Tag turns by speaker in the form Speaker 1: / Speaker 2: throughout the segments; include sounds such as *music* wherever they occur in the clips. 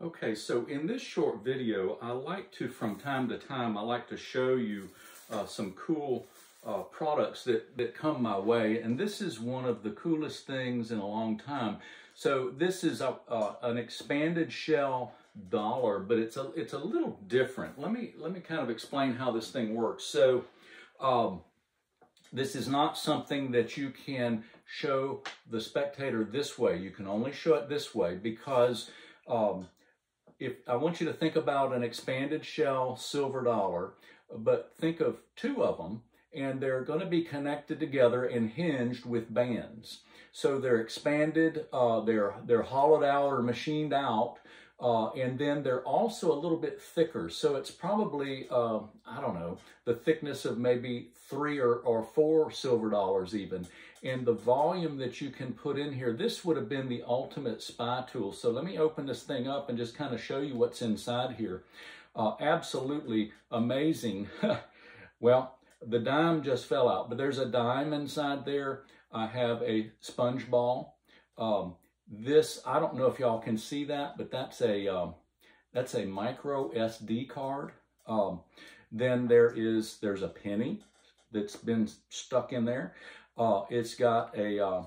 Speaker 1: Okay, so in this short video, I like to, from time to time, I like to show you uh, some cool uh, products that, that come my way. And this is one of the coolest things in a long time. So this is a, uh, an expanded shell dollar, but it's a, it's a little different. Let me, let me kind of explain how this thing works. So um, this is not something that you can show the spectator this way. You can only show it this way because um, if I want you to think about an expanded shell silver dollar, but think of two of them, and they're going to be connected together and hinged with bands. So they're expanded, uh, they're they're hollowed out or machined out, uh, and then they're also a little bit thicker. So it's probably, uh, I don't know, the thickness of maybe three or, or four silver dollars even. And the volume that you can put in here, this would have been the ultimate spy tool. So let me open this thing up and just kind of show you what's inside here. Uh, absolutely amazing. *laughs* well, the dime just fell out, but there's a dime inside there. I have a sponge ball. Um, this, I don't know if y'all can see that, but that's a, um, that's a micro SD card. Um, then there is, there's a penny that's been stuck in there. Uh, it's got a, uh,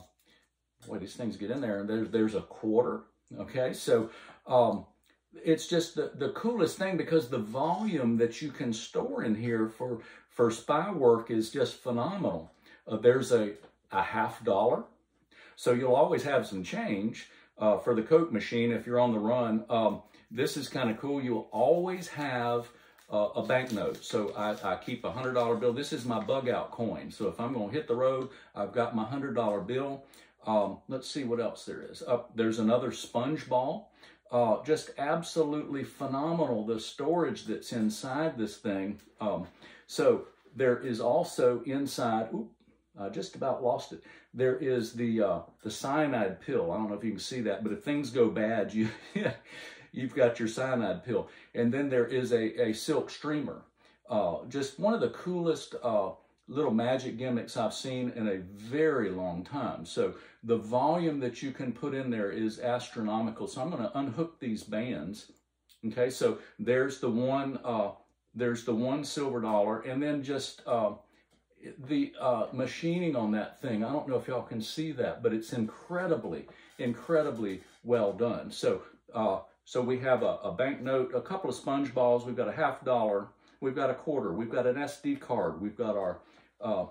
Speaker 1: boy, these things get in there, and there's, there's a quarter, okay? So um, it's just the, the coolest thing because the volume that you can store in here for, for spy work is just phenomenal. Uh, there's a, a half dollar, so you'll always have some change uh, for the Coke machine if you're on the run. Um, this is kind of cool. You'll always have uh, a banknote. So I, I keep a $100 bill. This is my bug out coin. So if I'm going to hit the road, I've got my $100 bill. Um, let's see what else there is. Uh, there's another sponge ball. Uh, just absolutely phenomenal, the storage that's inside this thing. Um, so there is also inside, oops, I just about lost it. There is the uh, the cyanide pill. I don't know if you can see that, but if things go bad, you *laughs* you've got your cyanide pill. And then there is a, a silk streamer. Uh, just one of the coolest uh, little magic gimmicks I've seen in a very long time. So the volume that you can put in there is astronomical. So I'm going to unhook these bands. Okay, so there's the one, uh, there's the one silver dollar, and then just uh, the uh, machining on that thing, I don't know if y'all can see that, but it's incredibly, incredibly well done. So, uh, so we have a, a banknote, a couple of sponge balls, we've got a half dollar, we've got a quarter, we've got an SD card, we've got our, uh,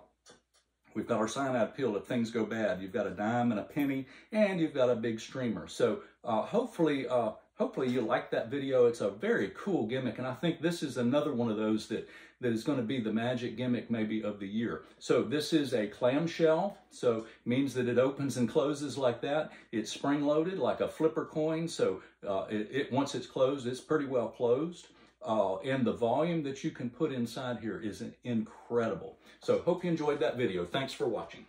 Speaker 1: we've got our cyanide pill if things go bad, you've got a dime and a penny, and you've got a big streamer. So uh, hopefully, uh, hopefully you like that video. It's a very cool gimmick, and I think this is another one of those that that is going to be the magic gimmick maybe of the year. So this is a clamshell, so means that it opens and closes like that. It's spring-loaded like a flipper coin, so uh, it, it, once it's closed, it's pretty well closed. Uh, and the volume that you can put inside here is incredible. So hope you enjoyed that video. Thanks for watching.